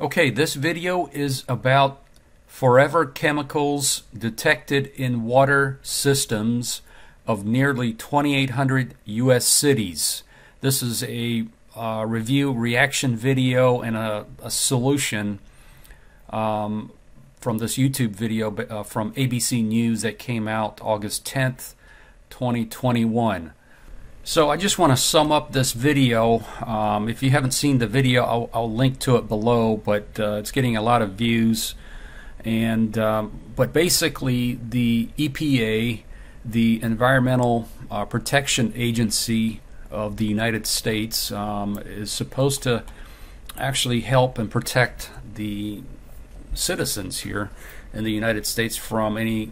Okay, this video is about forever chemicals detected in water systems of nearly 2,800 U.S. cities. This is a uh, review reaction video and a, a solution um, from this YouTube video uh, from ABC News that came out August 10th, 2021. So I just want to sum up this video. Um, if you haven't seen the video, I'll, I'll link to it below, but uh, it's getting a lot of views. And um, but basically, the EPA, the Environmental uh, Protection Agency of the United States, um, is supposed to actually help and protect the citizens here in the United States from any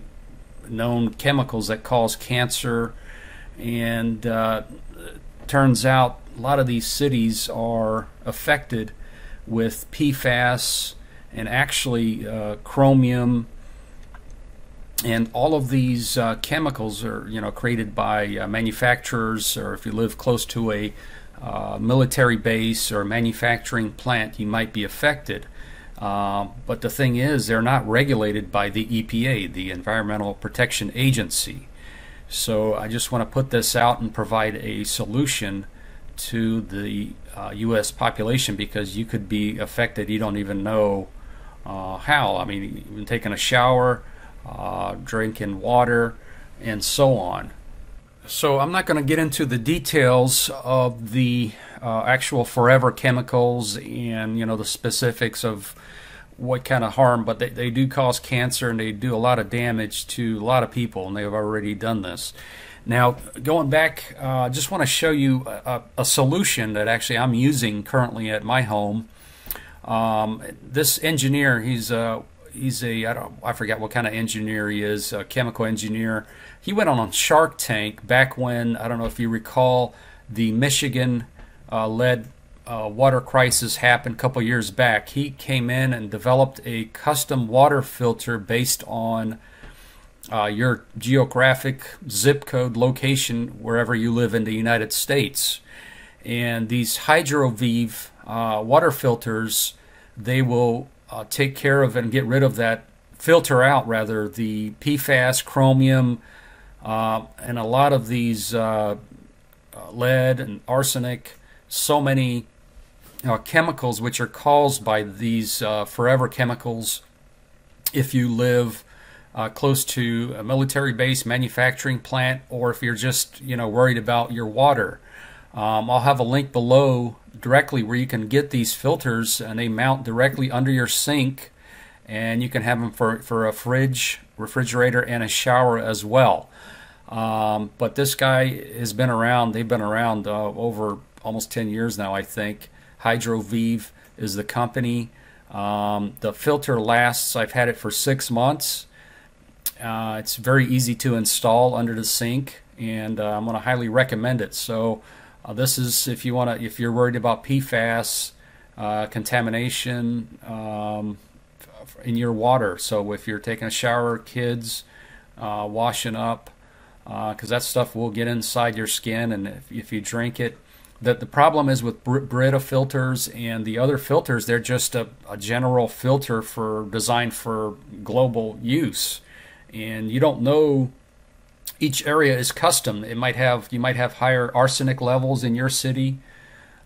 known chemicals that cause cancer and uh, turns out a lot of these cities are affected with PFAS and actually uh, chromium. And all of these uh, chemicals are you know created by uh, manufacturers or if you live close to a uh, military base or manufacturing plant you might be affected. Uh, but the thing is they're not regulated by the EPA the Environmental Protection Agency so I just want to put this out and provide a solution to the uh, U.S. population because you could be affected. You don't even know uh, how. I mean, even taking a shower, uh, drinking water, and so on. So I'm not going to get into the details of the uh, actual forever chemicals and you know the specifics of what kind of harm, but they, they do cause cancer and they do a lot of damage to a lot of people, and they've already done this. Now, going back, uh, I uh, just want to show you a, a, solution that actually I'm using currently at my home. Um, this engineer, he's a he's a I don't I forget what kind of engineer he is, a chemical engineer. He went on Shark Tank back when I don't know if you recall the Michigan uh, lead uh, water crisis happened a couple years back, he came in and developed a custom water filter based on uh, your geographic zip code location wherever you live in the United States. And these Hydroviv uh, water filters, they will uh, take care of and get rid of that, filter out rather, the PFAS, chromium, uh, and a lot of these uh, lead and arsenic, so many uh, chemicals which are caused by these uh, forever chemicals. If you live uh, close to a military base manufacturing plant or if you're just you know worried about your water um, i'll have a link below directly where you can get these filters and they mount directly under your sink and you can have them for, for a fridge refrigerator and a shower as well. Um, but this guy has been around they've been around uh, over almost 10 years now i think Hydroviv is the company. Um, the filter lasts, I've had it for six months. Uh, it's very easy to install under the sink, and uh, I'm going to highly recommend it. So, uh, this is if you want to, if you're worried about PFAS uh, contamination um, in your water. So, if you're taking a shower, kids, uh, washing up, because uh, that stuff will get inside your skin, and if, if you drink it, that the problem is with Brita filters and the other filters, they're just a, a, general filter for designed for global use, and you don't know. Each area is custom. It might have you might have higher arsenic levels in your city.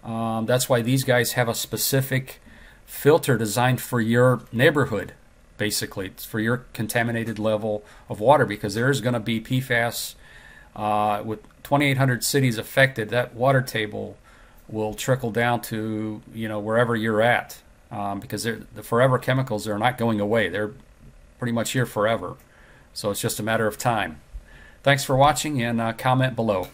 Um, that's why these guys have a specific filter designed for your neighborhood. Basically, it's for your contaminated level of water because there is going to be PFAS uh, with 2,800 cities affected, that water table will trickle down to you know wherever you're at um, because the forever chemicals are not going away. They're pretty much here forever. So it's just a matter of time. Thanks for watching and uh, comment below.